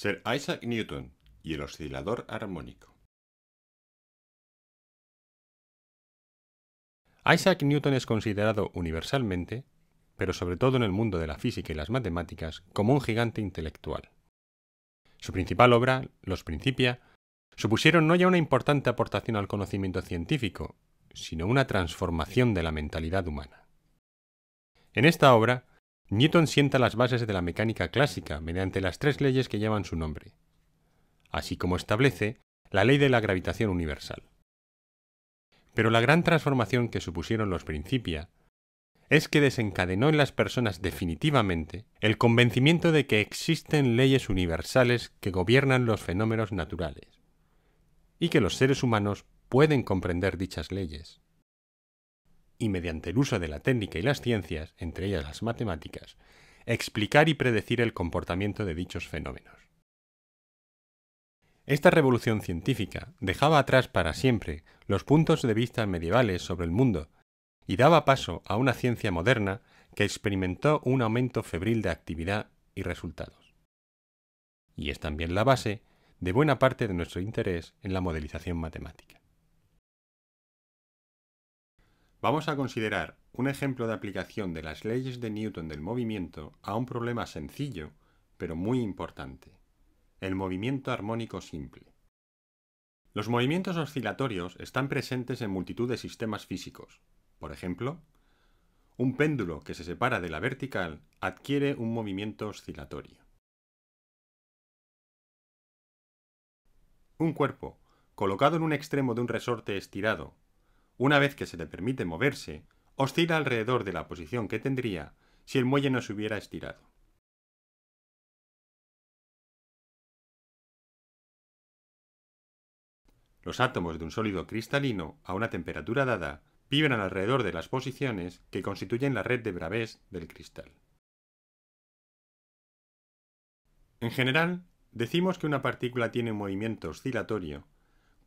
Sir Isaac Newton y el oscilador armónico. Isaac Newton es considerado universalmente, pero sobre todo en el mundo de la física y las matemáticas, como un gigante intelectual. Su principal obra, Los Principia, supusieron no ya una importante aportación al conocimiento científico, sino una transformación de la mentalidad humana. En esta obra, Newton sienta las bases de la mecánica clásica mediante las tres leyes que llevan su nombre, así como establece la ley de la gravitación universal. Pero la gran transformación que supusieron los Principia es que desencadenó en las personas definitivamente el convencimiento de que existen leyes universales que gobiernan los fenómenos naturales, y que los seres humanos pueden comprender dichas leyes y mediante el uso de la técnica y las ciencias, entre ellas las matemáticas, explicar y predecir el comportamiento de dichos fenómenos. Esta revolución científica dejaba atrás para siempre los puntos de vista medievales sobre el mundo y daba paso a una ciencia moderna que experimentó un aumento febril de actividad y resultados. Y es también la base de buena parte de nuestro interés en la modelización matemática. Vamos a considerar un ejemplo de aplicación de las leyes de Newton del movimiento a un problema sencillo, pero muy importante, el movimiento armónico simple. Los movimientos oscilatorios están presentes en multitud de sistemas físicos. Por ejemplo, un péndulo que se separa de la vertical adquiere un movimiento oscilatorio. Un cuerpo, colocado en un extremo de un resorte estirado una vez que se le permite moverse, oscila alrededor de la posición que tendría si el muelle no se hubiera estirado. Los átomos de un sólido cristalino a una temperatura dada vibran alrededor de las posiciones que constituyen la red de Bravés del cristal. En general, decimos que una partícula tiene un movimiento oscilatorio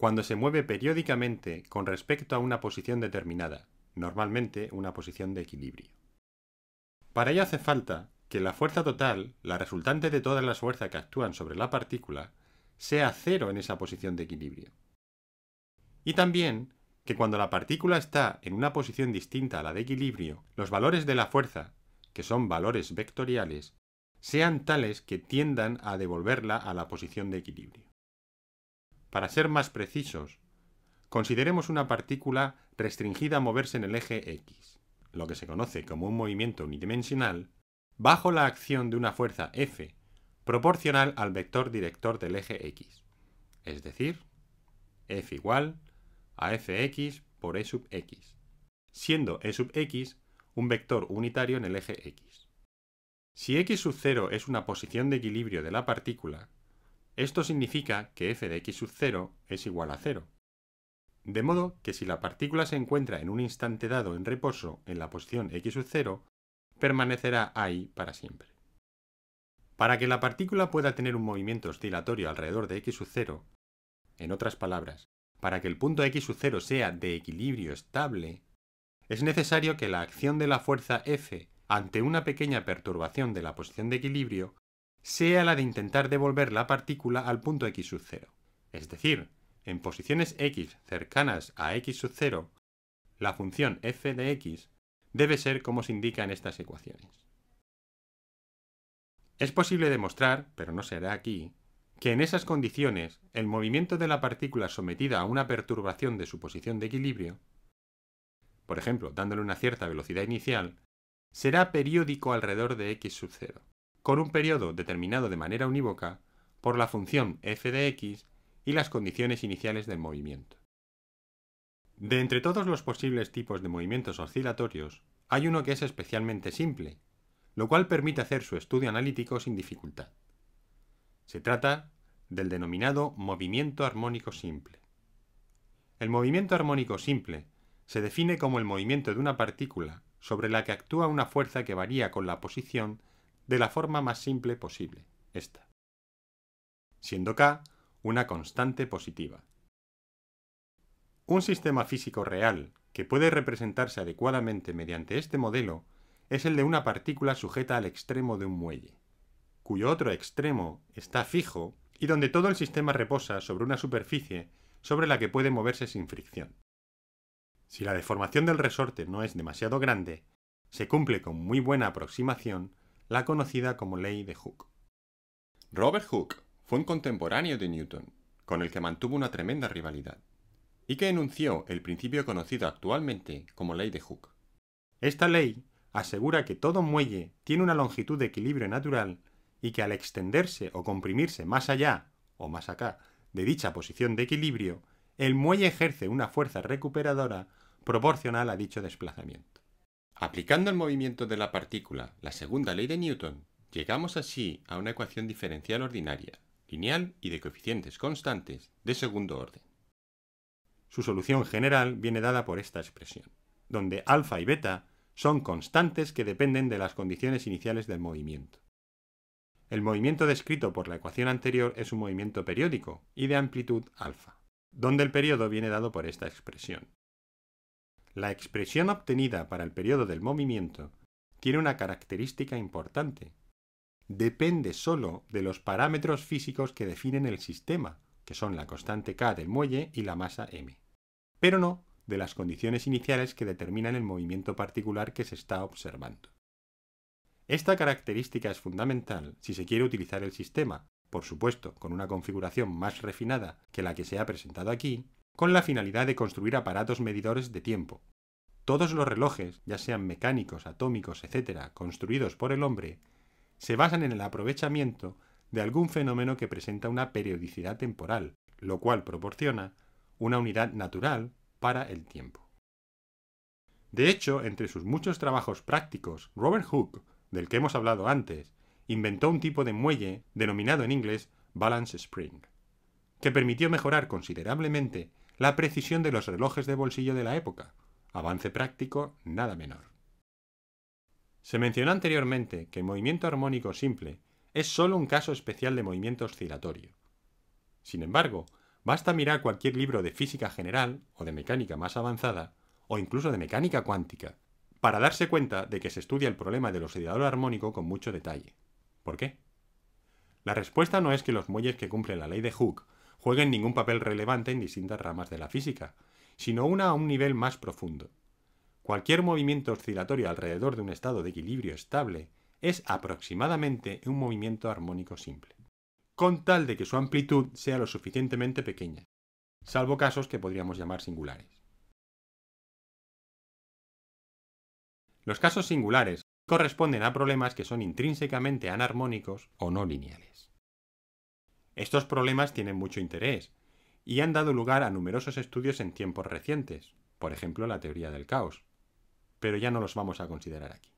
cuando se mueve periódicamente con respecto a una posición determinada, normalmente una posición de equilibrio. Para ello hace falta que la fuerza total, la resultante de todas las fuerzas que actúan sobre la partícula, sea cero en esa posición de equilibrio. Y también que cuando la partícula está en una posición distinta a la de equilibrio, los valores de la fuerza, que son valores vectoriales, sean tales que tiendan a devolverla a la posición de equilibrio. Para ser más precisos, consideremos una partícula restringida a moverse en el eje X, lo que se conoce como un movimiento unidimensional, bajo la acción de una fuerza F proporcional al vector director del eje X, es decir, F igual a Fx por E sub x, siendo E sub x un vector unitario en el eje X. Si x sub 0 es una posición de equilibrio de la partícula, esto significa que f de x sub 0 es igual a 0. De modo que si la partícula se encuentra en un instante dado en reposo en la posición x sub 0, permanecerá ahí para siempre. Para que la partícula pueda tener un movimiento oscilatorio alrededor de x sub 0, en otras palabras, para que el punto x sub 0 sea de equilibrio estable, es necesario que la acción de la fuerza F ante una pequeña perturbación de la posición de equilibrio sea la de intentar devolver la partícula al punto x sub 0. Es decir, en posiciones x cercanas a x sub 0, la función f de x debe ser como se indica en estas ecuaciones. Es posible demostrar, pero no se hará aquí, que en esas condiciones el movimiento de la partícula sometida a una perturbación de su posición de equilibrio, por ejemplo, dándole una cierta velocidad inicial, será periódico alrededor de x sub 0 con un periodo determinado de manera unívoca por la función f de x y las condiciones iniciales del movimiento. De entre todos los posibles tipos de movimientos oscilatorios, hay uno que es especialmente simple, lo cual permite hacer su estudio analítico sin dificultad. Se trata del denominado movimiento armónico simple. El movimiento armónico simple se define como el movimiento de una partícula sobre la que actúa una fuerza que varía con la posición de la forma más simple posible, esta. Siendo k una constante positiva. Un sistema físico real que puede representarse adecuadamente mediante este modelo es el de una partícula sujeta al extremo de un muelle. cuyo otro extremo está fijo y donde todo el sistema reposa sobre una superficie sobre la que puede moverse sin fricción. Si la deformación del resorte no es demasiado grande, se cumple con muy buena aproximación la conocida como ley de Hooke. Robert Hooke fue un contemporáneo de Newton, con el que mantuvo una tremenda rivalidad, y que enunció el principio conocido actualmente como ley de Hooke. Esta ley asegura que todo muelle tiene una longitud de equilibrio natural y que al extenderse o comprimirse más allá o más acá de dicha posición de equilibrio, el muelle ejerce una fuerza recuperadora proporcional a dicho desplazamiento. Aplicando el movimiento de la partícula, la segunda ley de Newton, llegamos así a una ecuación diferencial ordinaria, lineal y de coeficientes constantes de segundo orden. Su solución general viene dada por esta expresión, donde alfa y beta son constantes que dependen de las condiciones iniciales del movimiento. El movimiento descrito por la ecuación anterior es un movimiento periódico y de amplitud alfa, donde el periodo viene dado por esta expresión. La expresión obtenida para el periodo del movimiento tiene una característica importante. Depende sólo de los parámetros físicos que definen el sistema, que son la constante k del muelle y la masa m, pero no de las condiciones iniciales que determinan el movimiento particular que se está observando. Esta característica es fundamental si se quiere utilizar el sistema, por supuesto con una configuración más refinada que la que se ha presentado aquí, con la finalidad de construir aparatos medidores de tiempo. Todos los relojes, ya sean mecánicos, atómicos, etc., construidos por el hombre, se basan en el aprovechamiento de algún fenómeno que presenta una periodicidad temporal, lo cual proporciona una unidad natural para el tiempo. De hecho, entre sus muchos trabajos prácticos, Robert Hooke del que hemos hablado antes, inventó un tipo de muelle denominado en inglés balance spring, que permitió mejorar considerablemente la precisión de los relojes de bolsillo de la época, avance práctico nada menor. Se mencionó anteriormente que el movimiento armónico simple es solo un caso especial de movimiento oscilatorio. Sin embargo, basta mirar cualquier libro de física general o de mecánica más avanzada, o incluso de mecánica cuántica, para darse cuenta de que se estudia el problema del oscilador armónico con mucho detalle. ¿Por qué? La respuesta no es que los muelles que cumplen la ley de Hooke jueguen ningún papel relevante en distintas ramas de la física, sino una a un nivel más profundo. Cualquier movimiento oscilatorio alrededor de un estado de equilibrio estable es aproximadamente un movimiento armónico simple, con tal de que su amplitud sea lo suficientemente pequeña, salvo casos que podríamos llamar singulares. Los casos singulares corresponden a problemas que son intrínsecamente anarmónicos o no lineales. Estos problemas tienen mucho interés y han dado lugar a numerosos estudios en tiempos recientes, por ejemplo la teoría del caos, pero ya no los vamos a considerar aquí.